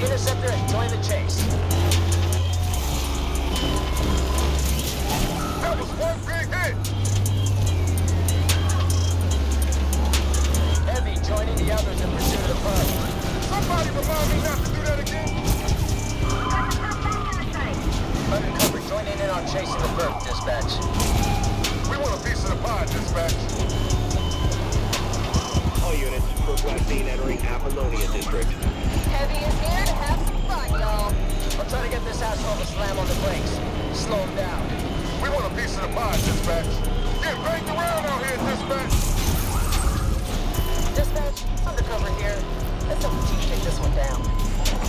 Interceptor and join the chase. That was one big hit! Heavy joining the others in pursuit of the perp. Somebody remind me not to do that again! Undercover joining in on chasing the perp, dispatch. We want a piece of the pie, dispatch. All units, Perp seen entering Apollonia District. Heavy is here to slam on the brakes. Slow him down. We want a piece of the pie, dispatch. Get banged around out here, dispatch. Dispatch, undercover here.